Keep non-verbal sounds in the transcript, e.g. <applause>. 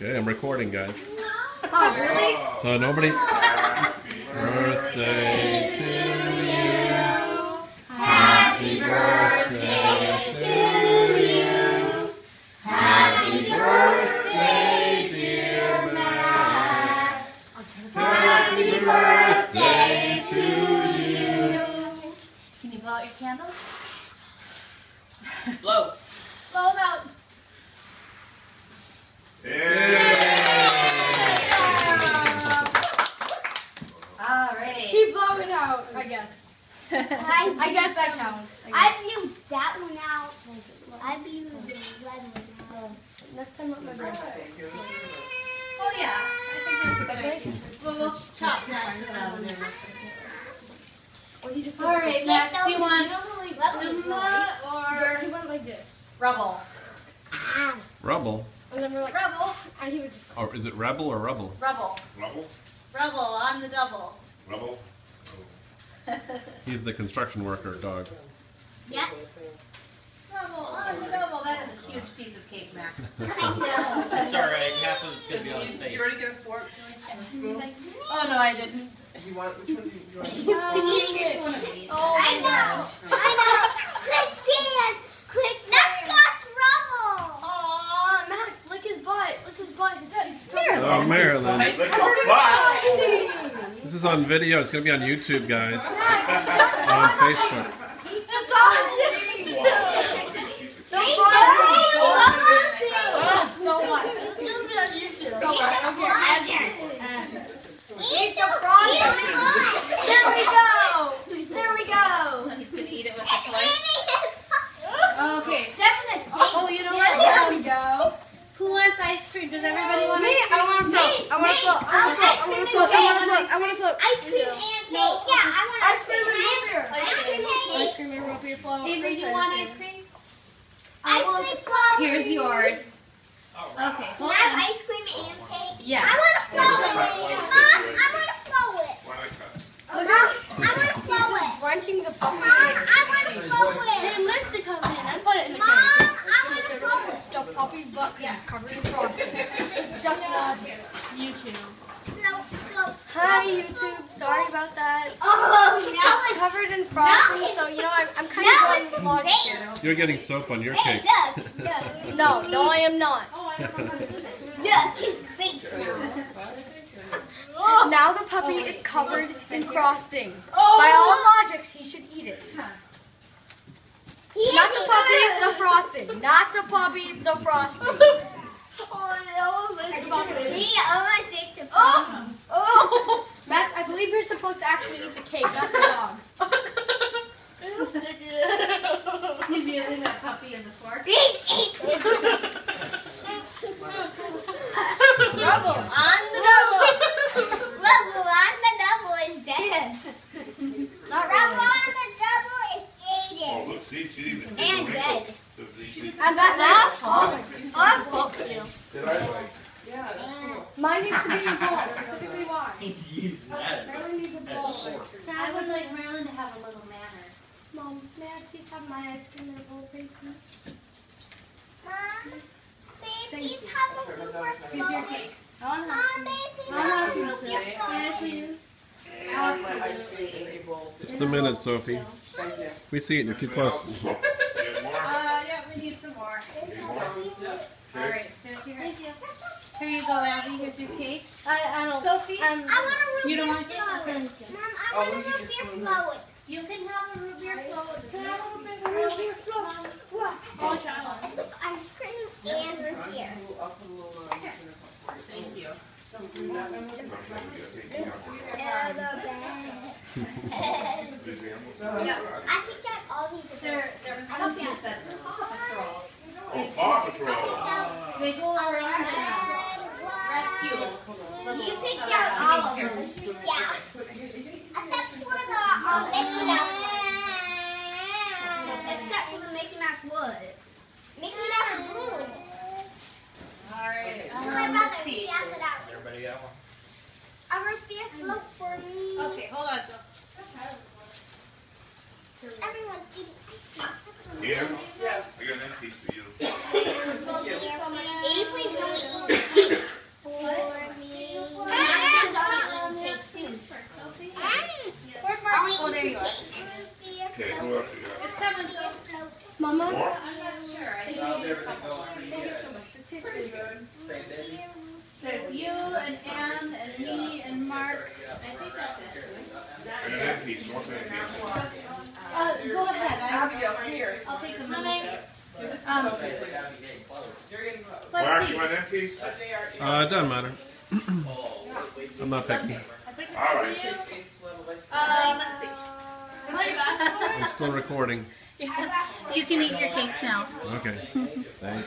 Okay, I'm recording, guys. Oh, really? So nobody. Birthday to you. Happy birthday to you. Happy birthday, dear Max. Happy birthday to you. Can you blow out your candles? Blow. Blow them out. All right. He blew it out, I guess. I, I guess that counts. I I guess. blew that one out. I blew the red one out. Next time, let my grandma. Oh yeah. I think that's a good idea. We'll, we'll chop that around there. Well, he just All right, Max. Do you want Rebel. Zuma He went like this, Rubble? Rubble. and then we're like, Rebel. and ah, he was just. Or is it rebel or rubble? Rubble. Rubble? Rebel on the double. Rubble? <laughs> He's the construction worker dog. Yep. Rebel on double. That is a huge piece of cake, Max. <laughs> I know. <laughs> It's alright, half of it's gonna be on his Did face. you already get a fork? Spoon? Oh no, I didn't. You want, which one do you, you want? Oh, singing One of these. Oh, oh I know. I know. Quicksand. Quicksand. That's rubble. Aw, Max, lick his butt. Lick his butt. It's, it's covered. Oh, Marilyn. It's covered in the butt. frosting. This is on video. It's gonna be on YouTube, guys. <laughs> On Facebook. It's frosting. The frosting. Oh, so what? So what? Okay. Eat the frosting. There we go. There we go. He's gonna eat it with the toy. Okay. Except for the cake. Oh, you know There what? we go. Who wants ice cream? Does everybody want Me, ice cream? I want to float. I want to float. I want to float. I want to float. I want to float. I want to float. Ice cream and cake. Yeah, I want Ice cream and root beer. Ice cream and Ice cake. Cream and root beer float. Avery, do you want ice cream? Ice cream float. Here's yours. Okay, Can I have ice cream and cake? Yeah. I want to flow it. Mom, I want to flow it. Why not cut? Mom, I want to flow it. Crunching the puppy. Mom, I want to flow it. Then lift to come in and put it in the Mom, cake. I want to flow it. The puppy's butt because it's covered in frosting. It's just logic. YouTube. Float, float. Hi YouTube. Sorry about that. Oh, now It's it's covered in frosting, so you know I'm, I'm kind now of going it's with logic fake. here. You're getting soap on your Hey, cake. look. Look. No, no, I am not. Look, his face now. Now the puppy is covered in frosting. Oh. By all logics, he should eat it. He Not the puppy, it. the frosting. Not the puppy, the frosting. Me, <laughs> oh, I want to take the puppy. Max, I believe you're supposed to actually eat the cake, not the dog. <laughs> He's using that puppy as a fork. He's eating Rubble on the double. Rubble on the double is dead. Not Rubble on the double is Oh, look, see, she didn't. even- And dead. And that's it. I'm fuck you. Did I like? Yeah, that's cool. Mine needs to be in bowl. Specifically why? He's using that. Marilyn needs a bowl. I would like Marilyn to have a little manners. Mom, may I please have my ice cream in a bowl, please? Mom, baby, please have a little more Here's your cake. I want Mom, have I want to have please have today. your May please? My ice cream in a bowl too. Just a minute, Sophie. Thank you. We see it. You're too close. You have more? Uh, yeah, we need some more. All right, there's your. Here you go, Abby. Here's your cake. I, I don't. Sophie, Um, I want a root You don't want it? float. thank you. Mom, I Oh, want a root beer float. you can have a root beer float. Can I have a root beer float? What? I'll try one. With ice cream and root beer. I'll put a little, uh, in a cup for you. Thank you. Don't do that. I think that all these They're they're puppies that patrol. Oh, Paw Patrol. They go around and rescue. You picked out all of them. Yeah. <laughs> Except for the um, Mickey Mouse. Except for the Mickey Mouse wood. Mickey Mouse is blue. All right. My Um, brother, let's see. he asked it out. Everybody got one? A root beer float for me. Okay, hold on. Everyone's eating ice cream. except for me. Here, Yes. I got that piece for you. Avery's only eating cake. Mama, More? I'm not sure. I think How's we need a everything couple. going for you thank you guys? so much. This tastes really good. Stay busy? There's you and Ann and me and Mark. I think that's it. And an end piece, what's end piece? Uh, go ahead. I, Fabio, here. I'll take the money. Um, so They good. gotta be getting close. You're getting close. Mark, Let's you see. want an end piece? But they are. Uh, it doesn't matter. Oh, wait, wait. I'm not picky. I put this All for right. you. Face level by Um, let's see. I'm still recording. You can eat your cake now. Okay. <laughs> Thanks.